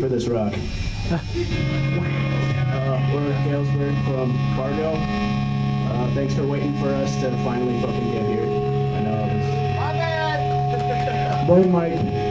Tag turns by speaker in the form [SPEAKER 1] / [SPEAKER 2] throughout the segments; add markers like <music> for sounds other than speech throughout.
[SPEAKER 1] for this rock. <laughs> uh, we're Galesburg from Fargo. Uh, thanks for waiting for us to finally fucking get here. I know it was. My bad! <laughs> Blame Mike.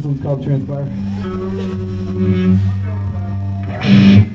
[SPEAKER 2] This one's called Transpire. Oh, mm.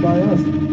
[SPEAKER 2] dabei hast.